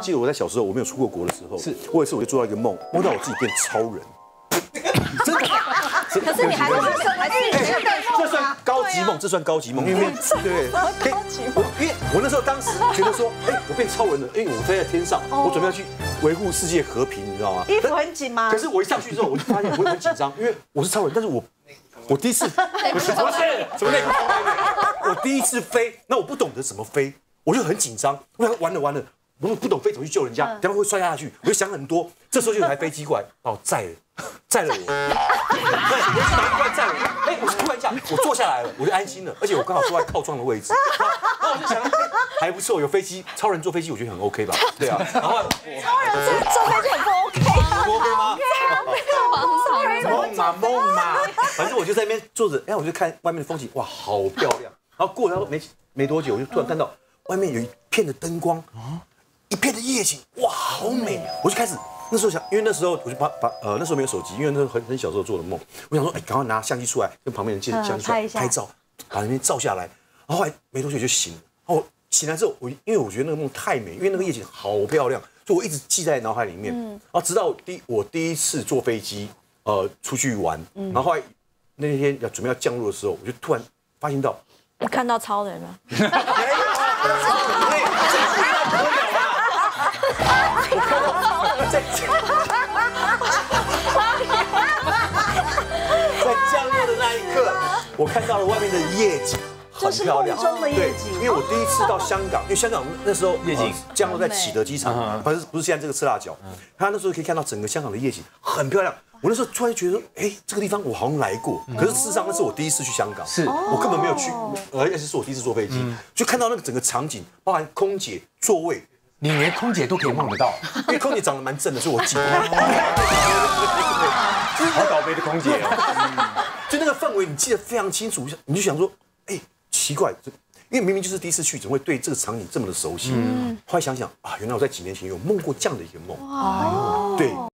记得我在小时候我没有出过国的时候，是我有一次我就做到一个梦，梦到我自己变超人。真的？可是你还是还是你没有带这算高级梦，这算高级梦，因为对对，高级梦。因为我那时候当时觉得说，哎，我变超人了，哎，我飞在天上，我准备要去维护世界和平，你知道吗？衣服很紧吗？可是我一上去之后，我就发现我很紧张，因为我是超人，但是我我第一次不是不是什么内裤我第一次飞，那我不懂得怎么飞，我就很紧张，我想完了完了。我不懂飞怎么去救人家，等下会摔下去，我就想很多。这时候就有台飞机过来把我 载了，载了我。对，突然载了，哎，我突然一下，我坐下来了，我就安心了，而且我刚好坐在靠窗的位置。然后我就想，还不错，有飞机，超人坐飞机，我觉得很 OK 吧？对啊。然后超人坐坐飞机很不 OK 不 OK 吗梦嘛梦嘛，反正我就在那边坐着，哎，我就看外面的风景，哇，好漂亮。然后过了没没多久，我就突然看到外面有一片的灯光啊。一片的夜景，哇，好美！我就开始那时候想，因为那时候我就把把呃那时候没有手机，因为那时候很很小时候做的梦，我想说，哎，赶快拿相机出来，跟旁边人借相机出来拍照，把那边照下来。然后后来没多久就醒了。然后醒来之后，我因为我觉得那个梦太美，因为那个夜景好漂亮，所以我一直记在脑海里面。嗯然后直到第我第一次坐飞机呃出去玩，然后后来那天要准备要降落的时候，我就突然发现到，你看到超人了。我看到了外面的夜景，很漂亮。对，因为我第一次到香港，因为香港那时候夜景。降落在启德机场，不是不是现在这个赤辣角，他那时候可以看到整个香港的夜景，很漂亮。我那时候突然觉得，哎，这个地方我好像来过，可是事实上那是我第一次去香港，是。我根本没有去，而且是我第一次坐飞机，就看到那个整个场景，包含空姐座位。你连空姐都可以梦得到，因为空姐长得蛮正的，所以我记得。好倒霉的空姐，就那个氛围你记得非常清楚，你就想说，哎，奇怪，因为明明就是第一次去，怎么会对这个场景这么的熟悉？后来想想啊，原来我在几年前有梦过这样的一个梦。对。